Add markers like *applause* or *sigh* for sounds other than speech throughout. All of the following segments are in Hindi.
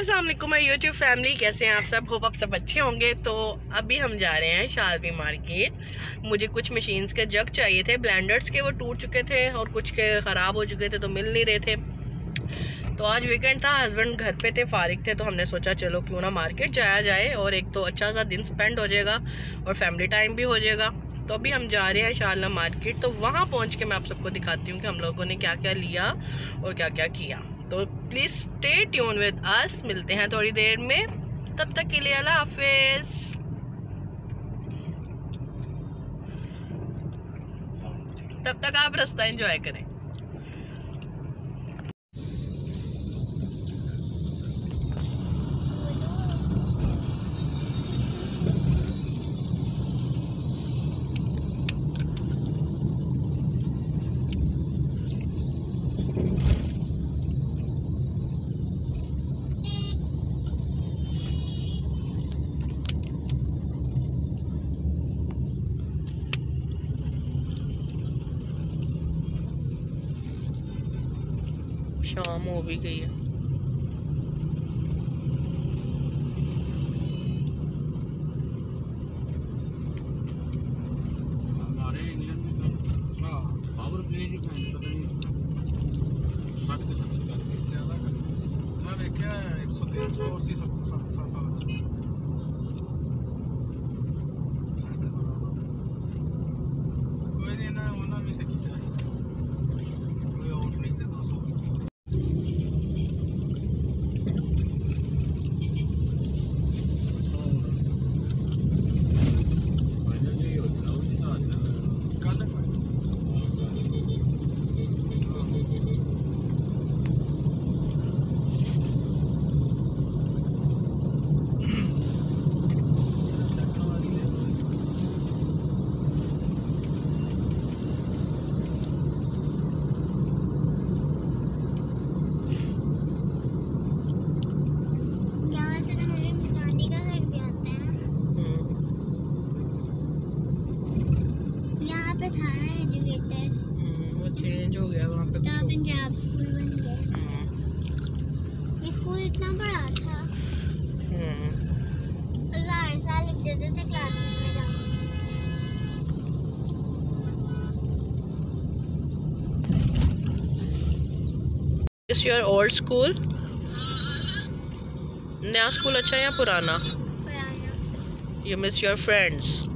वालेकुम, माय यूट्यूब फैमिली कैसे हैं आप सब? होप आप सब अच्छे होंगे। तो अभी हम जा रहे हैं शालबी मार्केट मुझे कुछ मशीन्स के जग चाहिए थे ब्लेंडर्स के, वो टूट चुके थे और कुछ के ख़राब हो चुके थे तो मिल नहीं रहे थे। तो आज वीकेंड था हस्बैंड घर पे थे, फारिग थे तो हमने सोचा चलो क्यों ना मार्केट जाया जाए और एक तो अच्छा सा दिन स्पेंड हो जाएगा और फैमिली टाइम भी हो जाएगा। तो अभी हम जा रहे हैं शाला मार्केट तो वहाँ पहुँच के मैं आप सबको दिखाती हूँ कि हम लोगों ने क्या क्या लिया और क्या क्या किया। तो please stay tune with us मिलते हैं थोड़ी देर में। तब तक के लिए अल्लाह हाफिज। तब तक आप रास्ता एंजॉय करें। ਪਾਵਰ ਪਲੇ ਜੀ ਭੈਣ ਪਤਾ ਨਹੀਂ 60 70 ਕਰਕੇ ਜ਼ਿਆਦਾ ਕਰ ਮੈਂ ਵੇਖਿਆ 100 150 ਸੀ 70 70 ਵਾਲਾ। इस योर ओल्ड स्कूल नया स्कूल अच्छा है या पुराना? यू मिस योर फ्रेंड्स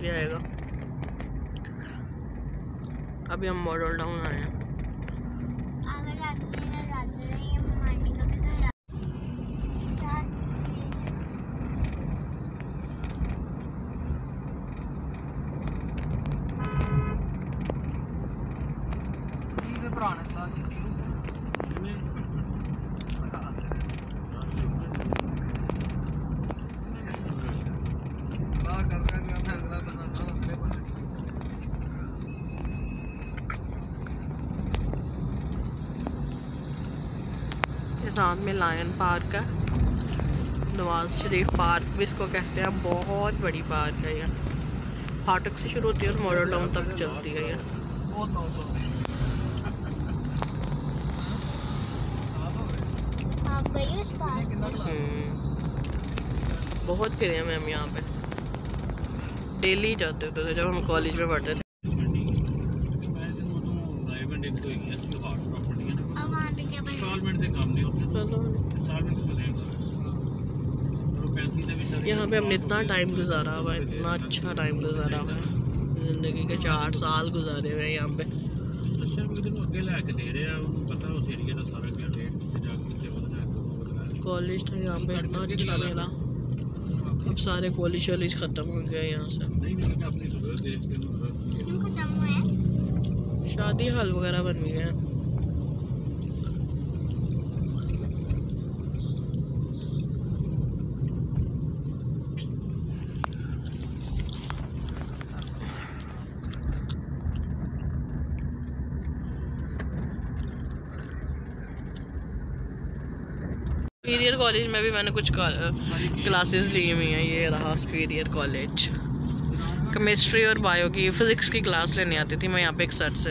आ आएगा। अभी हम मॉडल टाउन आए हैं। अगर जाते साथ में लायन पार्क है। नवाज़ शरीफ पार्क भी इसको कहते हैं। बहुत बड़ी पार्क है यहाँ फाटक से शुरू होती है और मॉडल टाउन तक चलती है यह हम्म। बहुत फिरे हैं मैम यहाँ पे। डेली जाते होते थे जब हम कॉलेज में पढ़ते थे। में इतना टाइम गुजारा हुआ है इतना अच्छा टाइम गुजारा हुआ। है ज़िंदगी के चार साल गुजारे हुए हैं यहाँ पे। कॉलेज था यहाँ पे इतना अच्छा मेरा अब सारे कॉलेज वॉलेज ख़त्म हो गए यहाँ से। शादी हॉल वगैरह बन गया है। कॉलेज में भी मैंने कुछ क्लासेस ली हुई हैं, ये रहा सुपीरियर कॉलेज केमिस्ट्री और बायो की फ़िज़िक्स की क्लास लेने आती थी, मैं यहाँ पे एक सर से।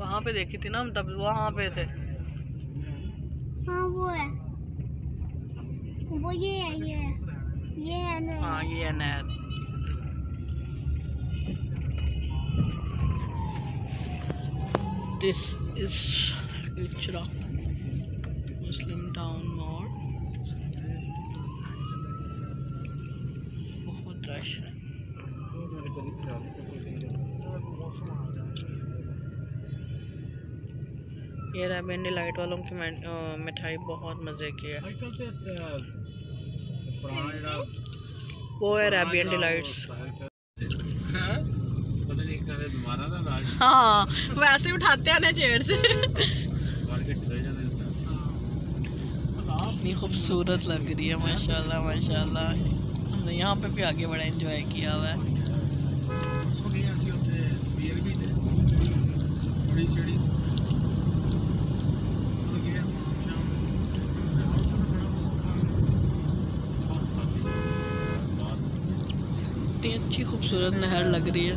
वहाँ पे देखी थी ना हम तब वहाँ पे थे। हाँ वो है। वो ये है ये ये है नहर हाँ ये है नहर। This is Gujarat. मैंने लाइट वालों की मिठाई बहुत मज़े की है। हम्म। वो है अरेबियन डिलाइट्स हाँ वैसे उठाते हैं ना चेयर से इतनी खूबसूरत लग रही है माशाल्लाह माशाल्लाह। हमने यहाँ पे भी आगे बड़ा एंजॉय किया हुआ है। अच्छी खूबसूरत नहर लग रही है।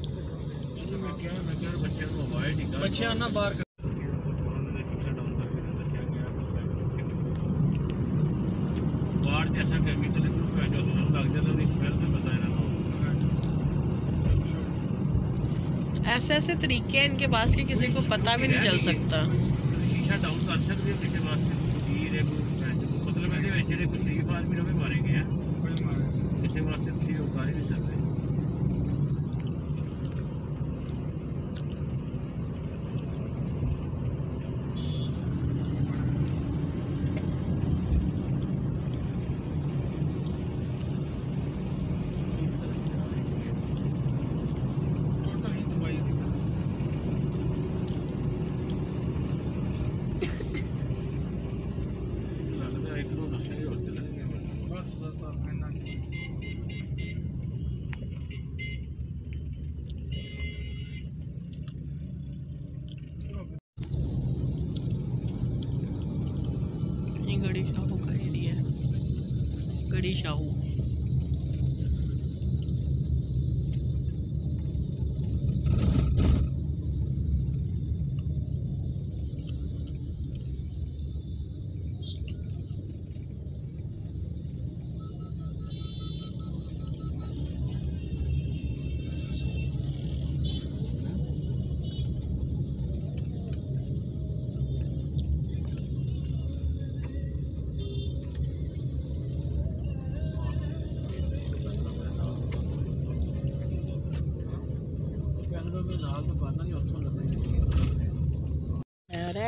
ਡਾਊਨ ਕਰਕੇ ਤੇ ਦੱਸਿਆ ਗਿਆ ਉਸ ਟਾਈਮ ਬਾਹਰ ਜੈਸਾ ਕੈਮੀਕਲ ਨੂੰ ਪੈ ਜਾਂਦਾ ਤੁਹਾਨੂੰ ਲੱਗ ਜਾਂਦਾ ਉਹਦੀ ਸਮੈਲ ਤੇ ਪਤਾ ਇਹਨਾਂ ਨੂੰ ऐसे ऐसे तरीके हैं इनके पास कि किसी को पता भी नहीं चल सकता ਸ਼ੀਸ਼ਾ ਡਾਊਨ ਕਰ ਸਕਦੇ ਹੋ ਕਿਸੇ ਵਾਸਤੇ ਤੀਰ ਹੈ ਕੋਈ ਪੈਂਟ ਮਤਲਬ ਇਹਦੇ ਵਿੱਚ ਜਿਹੜੇ ਕੁਛ ਸ਼ਰੀਫ ਆਦਮੀ ਨੇ ਉਹ ਵੀ ਮਾਰੇ ਗਏ ਆ ਕੋਈ ਮਾਰ ਕਿਸੇ ਵਾਸਤੇ ਤੁਸੀਂ ਉਹ ਕਰ ਹੀ ਨਹੀਂ ਸਕਦੇ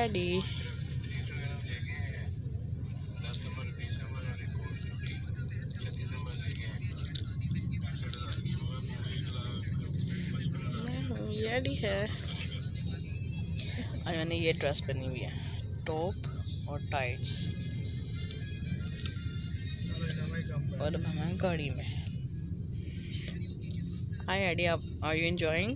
ready. रेडी है. और मैंने ये ड्रेस पहनी हुई है. टॉप और टाइट्स और हमें गाड़ी में. I idea are you enjoying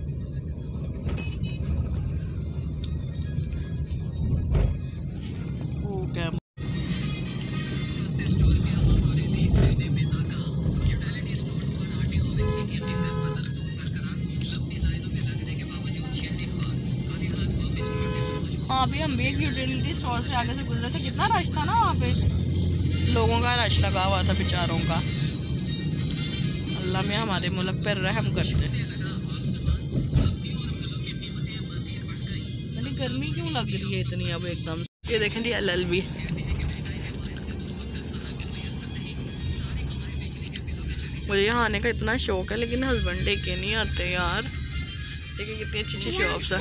store से आगे से गुजरे थे। कितना रश था ना वहाँ पे? लोगों का रश लगा हुआ था बेचारों का। अल्लाह में हमारे मुल्क पर रहम करते। गर्मी क्यों लग रही है इतनी अब एकदम? ये देखें जी एल एल बी। मुझे यहाँ आने का इतना शौक है लेकिन हस्बैंड लेके नहीं आते यार। देखिए कितनी अच्छी अच्छी शॉप्स है।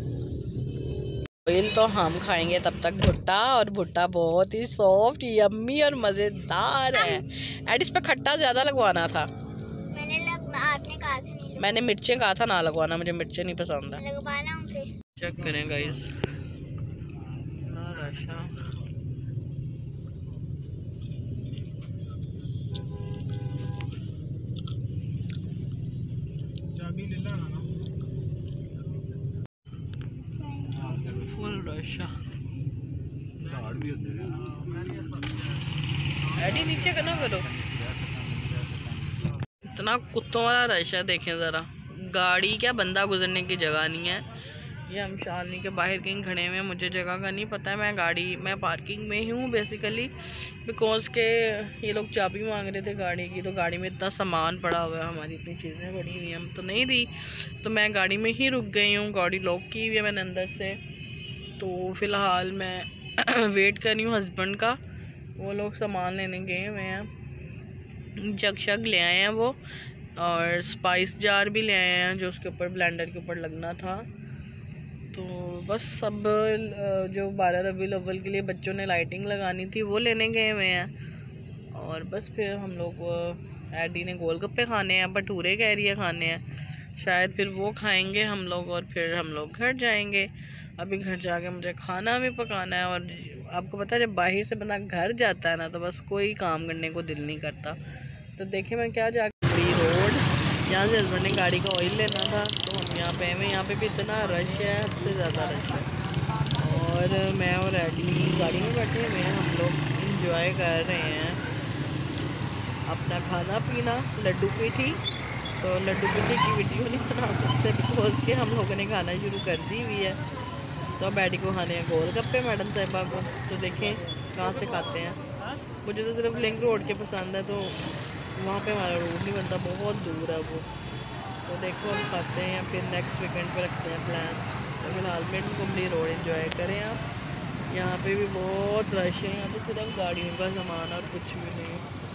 ऑयल तो हम खाएँगे तब तक भुट्टा और भुट्टा बहुत ही सॉफ्ट यम्मी और मज़ेदार है। एड इस पे खट्टा ज़्यादा लगवाना था। मैंने लग आपने कहा था मैंने मिर्चें कहा था ना लगवाना मुझे मिर्चें नहीं पसंद है। लगवाना फिर। चेक करें गाइस इतना कुत्तों वाला रश है, देखें ज़रा। गाड़ी क्या बंदा गुजरने की जगह नहीं है। ये हम शालनी के बाहर कहीं खड़े हुए हैं, मुझे जगह का नहीं पता। है मैं गाड़ी, मैं पार्किंग में ही हूँ बेसिकली बिकॉज़ के ये लोग चाबी मांग रहे थे गाड़ी की तो गाड़ी में इतना सामान पड़ा हुआ है, हमारी इतनी चीज़ें पड़ी हुई हम तो नहीं दी तो मैं गाड़ी में ही रुक गई हूँ, गाड़ी लॉक की हुई है मैंने अंदर से। तो फ़िलहाल मैं *clears throat* वेट कर रही हूँ हस्बैंड का, वो लोग सामान लेने गए हुए हैं। जग शग ले आए हैं वो और स्पाइस जार भी ले आए हैं जो उसके ऊपर ब्लेंडर के ऊपर लगना था। तो बस सब जो बारह रबी अव्वल के लिए बच्चों ने लाइटिंग लगानी थी, वो लेने गए हुए हैं। और बस फिर हम लोग एडी ने गोलगप्पे खाने हैं, भटूरे कह रही है खाने हैं। शायद फिर वो खाएँगे हम लोग और फिर हम लोग घर जाएँगे। अभी घर जाके मुझे खाना भी पकाना है और आपको पता है, जब बाहर से बंदा घर जाता है ना तो बस कोई काम करने को दिल नहीं करता। तो देखिए मैं क्या बड़ी रोड यहाँ से हस्बैंड ने गाड़ी का ऑयल लेना था तो हम यहाँ पे हैं यहाँ पे भी इतना रश है, सबसे ज़्यादा रश है। और मैं और एडी गाड़ी में बैठे हुए हैं, हम लोग इंजॉय कर रहे हैं। अपना खाना पीना, लड्डू पीठी तो लड्डू पीठी की वीडियो नहीं बना सकते बिकॉज़ के हम लोगों ने खाना शुरू कर दी हुई है। तो अब बैडी को खाने हैं गोलगप्पे मैडम साहिबा को तो देखें कहाँ से खाते हैं। मुझे तो सिर्फ़ लिंक रोड के पसंद है तो वहाँ पे हमारा रोड नहीं बनता, बहुत दूर है वो। तो देखो, हम खाते हैं, फिर नेक्स्ट वीकेंड पे रखते हैं प्लान तो फ़िलहाल मिड कुमली रोड इंजॉय करें आप। यहाँ पे भी बहुत रश है, यहाँ पे सिर्फ़ गाड़ियों का सामान और कुछ भी नहीं। और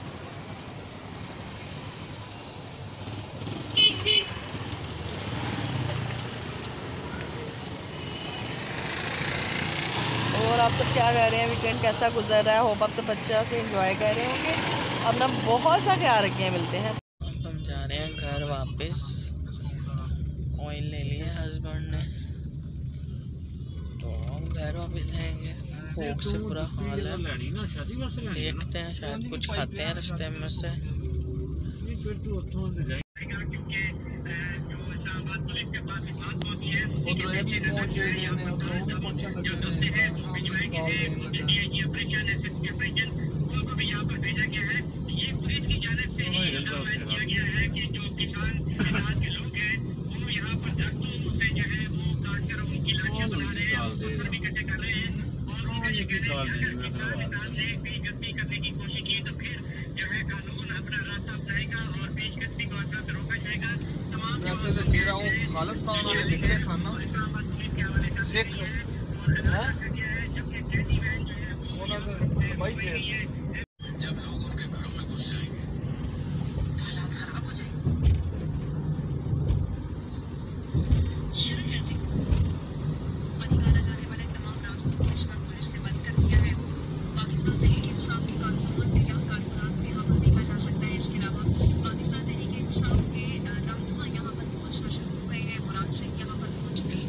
आप सब क्या कर रहे हैं? वीकेंड कैसा गुजर रहा है? होप आप सब अच्छा से इंजॉय कर रहे होंगे। अपना बहुत सा ख्याल रखें मिलते हैं। हम जा रहे हैं घर वापस। ऑयल ले लिया हस्बैंड ने। तो हम घर वापस जाएँगे। भूख से पूरा हाल है। देखते हैं शायद कुछ खाते हैं रास्ते में से। उधर भी पहुँचे Argentina.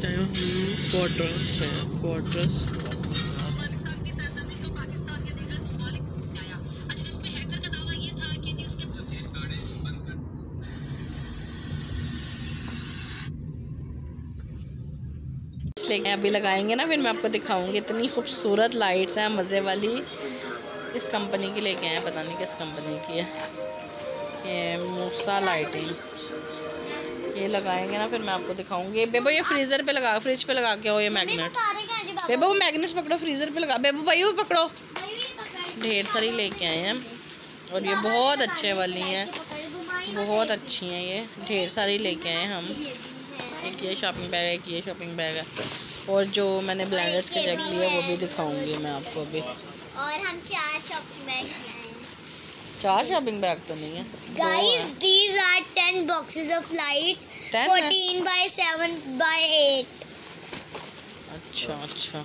टाइम क्वार्टर्स हैं क्वार्टर्स लेके अभी लगाएँगे ना फिर मैं आपको दिखाऊँगी। इतनी खूबसूरत लाइट्स हैं मज़े वाली। इस कंपनी की लेके आए पता नहीं किस कंपनी की है। ये मूसा लाइटिंग ये लगाएँगे ना फिर मैं आपको दिखाऊँगी। बेबो ये फ्रीज़र पे लगा फ्रिज पे लगा के हो ये मैग्नेट बेबो वो मैग्नेट्स पकड़ो फ्रीज़र पे लगा। बेबो भाई वो पकड़ो। ढेर सारी लेके आए हैं? और ये बहुत अच्छे वाली हैं। बहुत अच्छी हैं ये। ढेर सारी लेके आए हम। एक ये शॉपिंग बैग है एक ये शॉपिंग बैग है। और जो मैंने ब्लैंडर्स के जैक लिए वो भी दिखाऊँगी मैं आपको अभी। और हम चार शॉपिंग बैग चार शॉपिंग बैग तो नहीं है guys these are 10 boxes of lights 14 by 7 by 8 अच्छा अच्छा।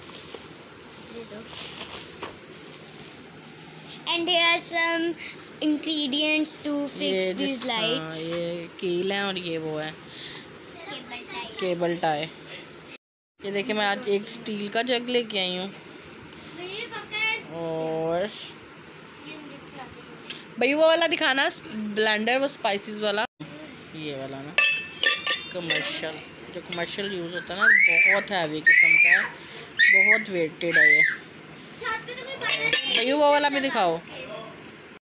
And there are some ingredients to fix these lights ये हाँ, कील है और ये वो है। केबल टाई केबल टाई ये देखिए, मैं आज एक स्टील का जग लेके आई हूँ। और भाई, वो वाला दिखाना, ब्लेंडर, वो स्पाइसेस वाला। ये वाला ना कमर्शियल जो कमर्शियल यूज़ होता है ना, बहुत हैवी किस्म का है, बहुत वेटेड है ये। भैया वो वाला भी दिखाओ।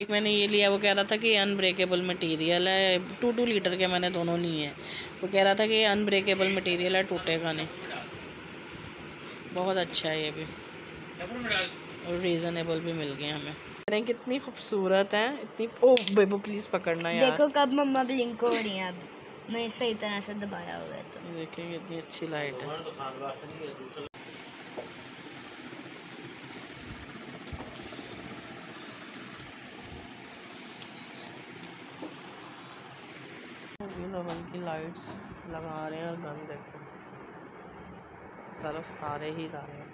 एक मैंने ये लिया, वो कह रहा था कि अनब्रेकेबल मटेरियल है टू टू लीटर के मैंने दोनों लिए। हैं वो कह रहा था कि अनब्रेकेबल मटेरियल है, टूटेगा नहीं। बहुत अच्छा है ये भी। और रीज़नेबल भी मिल गए हमें। अरे कितनी खूबसूरत है इतनी ओ बेबो प्लीज़ पकड़ना यार। देखो कब मम्मा ब्लिंक हो रही हैं अब। मैं सही तरह से दबाया हुआ है तो। देखिए कितनी अच्छी लाइट है। लोग लाइट्स लगा रहे हैं और गन हैं तरफ़ तारे ही तारे हैं।